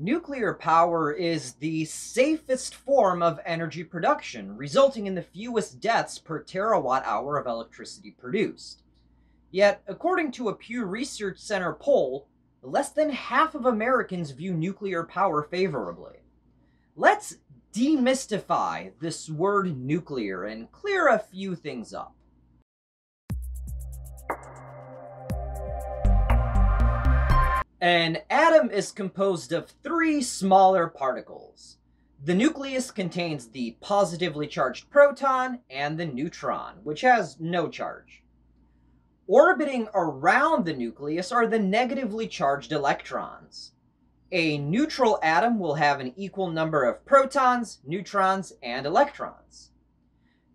Nuclear power is the safest form of energy production, resulting in the fewest deaths per terawatt hour of electricity produced. Yet, according to a Pew Research Center poll, less than half of Americans view nuclear power favorably. Let's demystify this word nuclear and clear a few things up. An atom is composed of three smaller particles. The nucleus contains the positively charged proton and the neutron, which has no charge. Orbiting around the nucleus are the negatively charged electrons. A neutral atom will have an equal number of protons, neutrons, and electrons.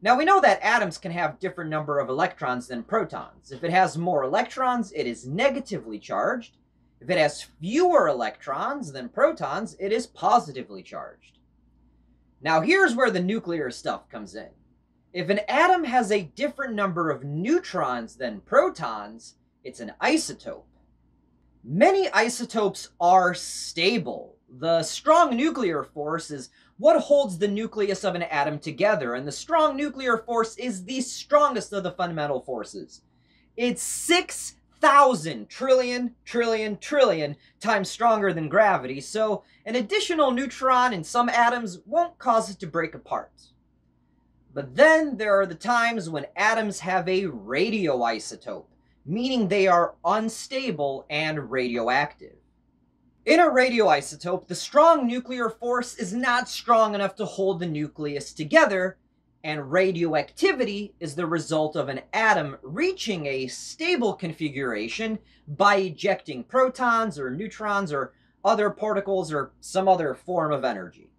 Now we know that atoms can have different number of electrons than protons. If it has more electrons, it is negatively charged, if it has fewer electrons than protons, it is positively charged. Now here's where the nuclear stuff comes in. If an atom has a different number of neutrons than protons, it's an isotope. Many isotopes are stable. The strong nuclear force is what holds the nucleus of an atom together, and the strong nuclear force is the strongest of the fundamental forces. It's six thousand trillion trillion trillion times stronger than gravity, so an additional neutron in some atoms won't cause it to break apart. But then there are the times when atoms have a radioisotope, meaning they are unstable and radioactive. In a radioisotope, the strong nuclear force is not strong enough to hold the nucleus together, and radioactivity is the result of an atom reaching a stable configuration by ejecting protons or neutrons or other particles or some other form of energy.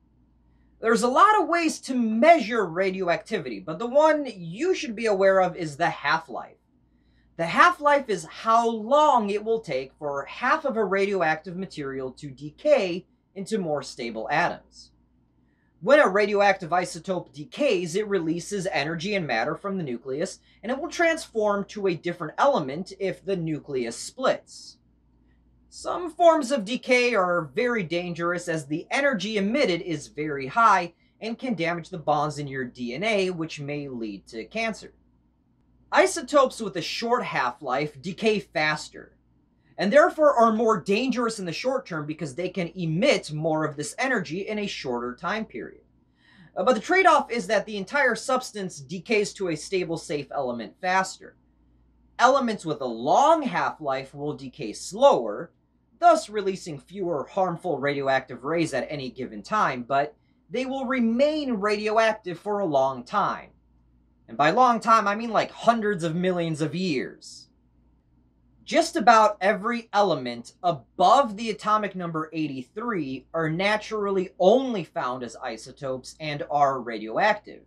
There's a lot of ways to measure radioactivity, but the one you should be aware of is the half-life. The half-life is how long it will take for half of a radioactive material to decay into more stable atoms. When a radioactive isotope decays, it releases energy and matter from the nucleus, and it will transform to a different element if the nucleus splits. Some forms of decay are very dangerous as the energy emitted is very high and can damage the bonds in your DNA, which may lead to cancer. Isotopes with a short half-life decay faster, and therefore are more dangerous in the short term because they can emit more of this energy in a shorter time period. Uh, but the trade-off is that the entire substance decays to a stable, safe element faster. Elements with a long half-life will decay slower, thus releasing fewer harmful radioactive rays at any given time, but they will remain radioactive for a long time. And by long time, I mean like hundreds of millions of years. Just about every element above the atomic number 83 are naturally only found as isotopes and are radioactive.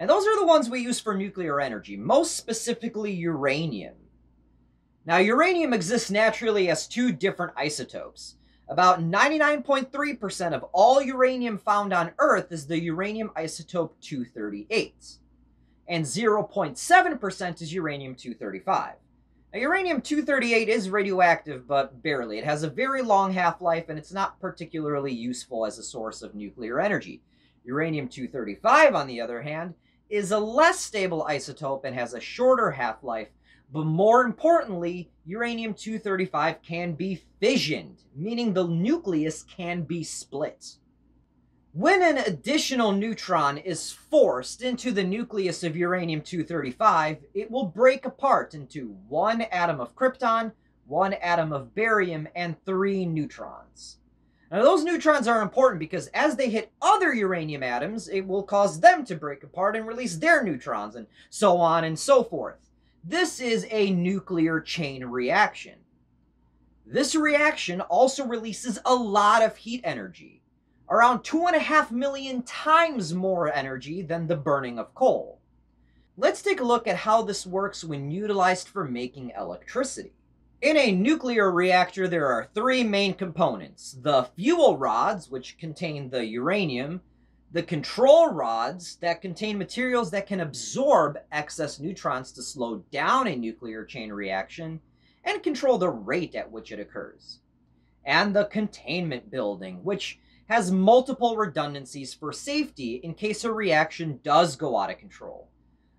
And those are the ones we use for nuclear energy, most specifically uranium. Now, uranium exists naturally as two different isotopes. About 99.3% of all uranium found on Earth is the uranium isotope 238, and 0.7% is uranium-235. Now, uranium-238 is radioactive, but barely. It has a very long half-life, and it's not particularly useful as a source of nuclear energy. Uranium-235, on the other hand, is a less stable isotope and has a shorter half-life, but more importantly, uranium-235 can be fissioned, meaning the nucleus can be split. When an additional neutron is forced into the nucleus of uranium-235, it will break apart into one atom of krypton, one atom of barium, and three neutrons. Now, those neutrons are important because as they hit other uranium atoms, it will cause them to break apart and release their neutrons, and so on and so forth. This is a nuclear chain reaction. This reaction also releases a lot of heat energy around two and a half million times more energy than the burning of coal. Let's take a look at how this works when utilized for making electricity. In a nuclear reactor, there are three main components. The fuel rods, which contain the uranium, the control rods that contain materials that can absorb excess neutrons to slow down a nuclear chain reaction, and control the rate at which it occurs. and the containment building, which has multiple redundancies for safety in case a reaction does go out of control.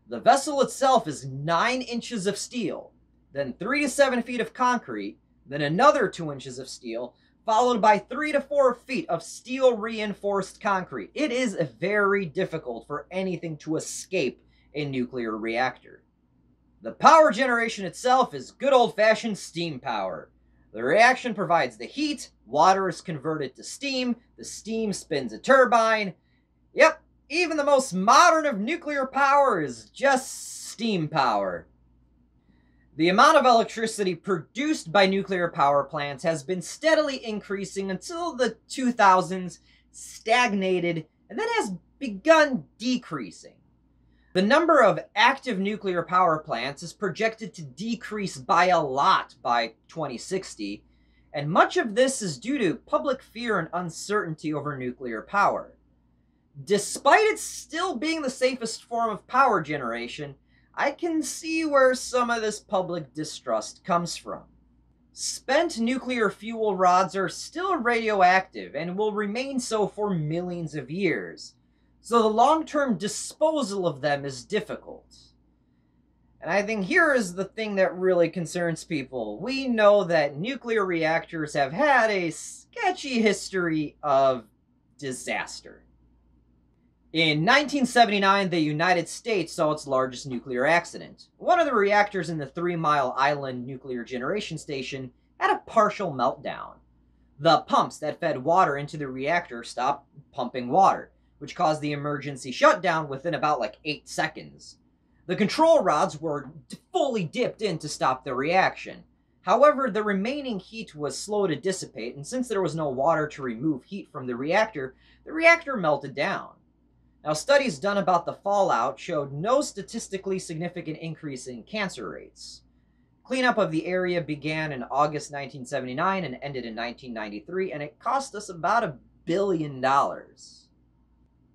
The vessel itself is 9 inches of steel, then 3 to 7 feet of concrete, then another 2 inches of steel, followed by 3 to 4 feet of steel reinforced concrete. It is very difficult for anything to escape a nuclear reactor. The power generation itself is good old fashioned steam power. The reaction provides the heat, water is converted to steam, the steam spins a turbine. Yep, even the most modern of nuclear power is just steam power. The amount of electricity produced by nuclear power plants has been steadily increasing until the 2000s, stagnated, and then has begun decreasing. The number of active nuclear power plants is projected to decrease by a lot by 2060, and much of this is due to public fear and uncertainty over nuclear power. Despite it still being the safest form of power generation, I can see where some of this public distrust comes from. Spent nuclear fuel rods are still radioactive and will remain so for millions of years so the long-term disposal of them is difficult. And I think here is the thing that really concerns people. We know that nuclear reactors have had a sketchy history of disaster. In 1979, the United States saw its largest nuclear accident. One of the reactors in the Three Mile Island nuclear generation station had a partial meltdown. The pumps that fed water into the reactor stopped pumping water, which caused the emergency shutdown within about like 8 seconds. The control rods were fully dipped in to stop the reaction. However, the remaining heat was slow to dissipate, and since there was no water to remove heat from the reactor, the reactor melted down. Now, studies done about the fallout showed no statistically significant increase in cancer rates. Cleanup of the area began in August 1979 and ended in 1993, and it cost us about a billion dollars.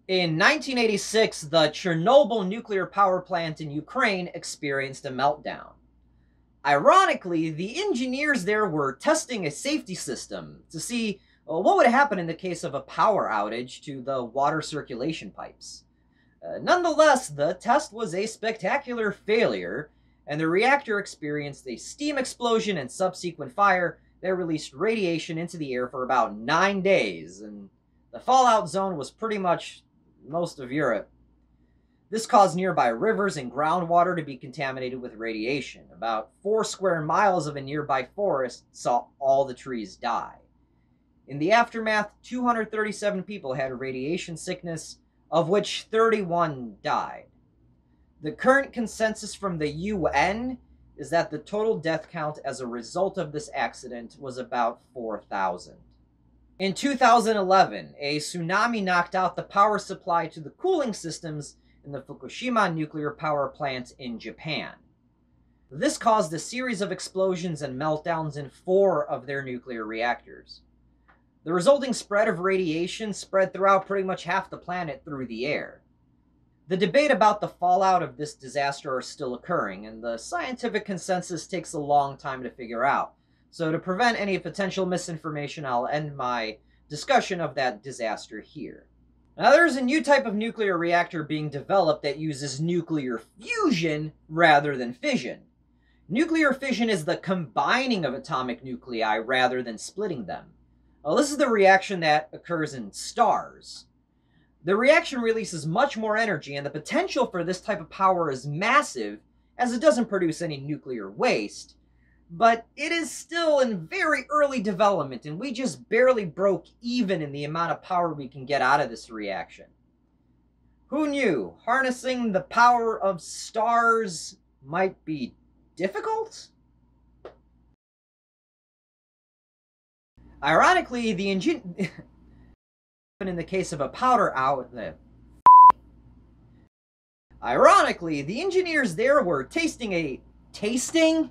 In 1986, the Chernobyl nuclear power plant in Ukraine experienced a meltdown. Ironically, the engineers there were testing a safety system to see well, what would happen in the case of a power outage to the water circulation pipes. Uh, nonetheless, the test was a spectacular failure, and the reactor experienced a steam explosion and subsequent fire that released radiation into the air for about nine days, and the fallout zone was pretty much most of Europe. This caused nearby rivers and groundwater to be contaminated with radiation. About four square miles of a nearby forest saw all the trees die. In the aftermath, 237 people had radiation sickness, of which 31 died. The current consensus from the UN is that the total death count as a result of this accident was about 4,000. In 2011, a tsunami knocked out the power supply to the cooling systems in the Fukushima nuclear power plant in Japan. This caused a series of explosions and meltdowns in four of their nuclear reactors. The resulting spread of radiation spread throughout pretty much half the planet through the air. The debate about the fallout of this disaster are still occurring, and the scientific consensus takes a long time to figure out. So to prevent any potential misinformation, I'll end my discussion of that disaster here. Now, there's a new type of nuclear reactor being developed that uses nuclear fusion rather than fission. Nuclear fission is the combining of atomic nuclei rather than splitting them. Well, this is the reaction that occurs in stars. The reaction releases much more energy, and the potential for this type of power is massive, as it doesn't produce any nuclear waste, but it is still in very early development, and we just barely broke even in the amount of power we can get out of this reaction. Who knew harnessing the power of stars might be difficult? Ironically, the engine in the case of a powder outlet. Ironically, the engineers there were tasting a tasting